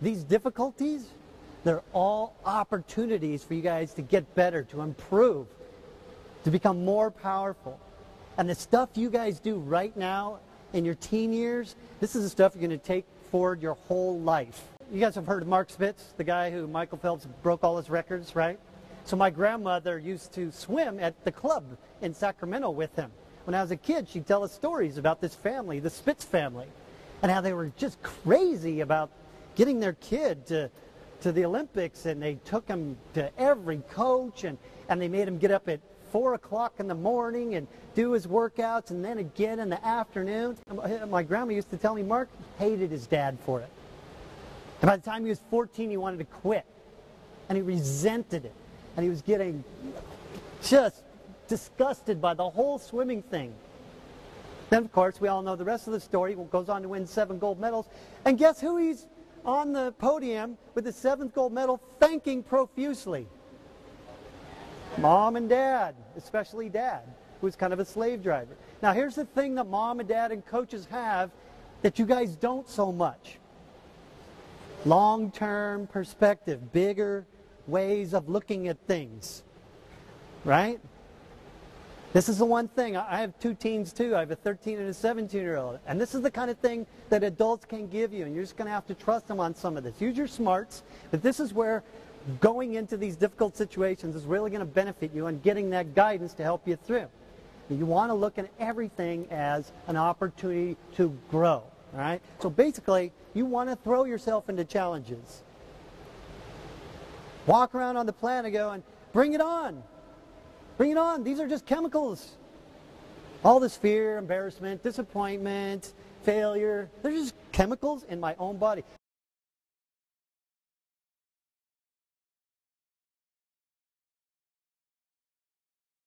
these difficulties, they're all opportunities for you guys to get better, to improve, to become more powerful. And the stuff you guys do right now in your teen years, this is the stuff you're going to take forward your whole life. You guys have heard of Mark Spitz, the guy who Michael Phelps broke all his records, right? So my grandmother used to swim at the club in Sacramento with him. When I was a kid, she'd tell us stories about this family, the Spitz family, and how they were just crazy about getting their kid to, to the Olympics, and they took him to every coach, and, and they made him get up at 4 o'clock in the morning and do his workouts, and then again in the afternoon. My grandma used to tell me Mark hated his dad for it. And by the time he was 14, he wanted to quit, and he resented it, and he was getting just disgusted by the whole swimming thing. Then, of course, we all know the rest of the story. He goes on to win seven gold medals. And guess who he's on the podium with the seventh gold medal thanking profusely? Mom and dad, especially dad, who's kind of a slave driver. Now, here's the thing that mom and dad and coaches have that you guys don't so much long term perspective, bigger ways of looking at things. Right? This is the one thing. I have two teens too. I have a 13 and a 17 year old. And this is the kind of thing that adults can give you. And you're just going to have to trust them on some of this. Use your smarts. But this is where going into these difficult situations is really going to benefit you and getting that guidance to help you through. You want to look at everything as an opportunity to grow. All right? So basically, you want to throw yourself into challenges. Walk around on the planet and go and bring it on. Bring it on. These are just chemicals. All this fear, embarrassment, disappointment, failure, they're just chemicals in my own body.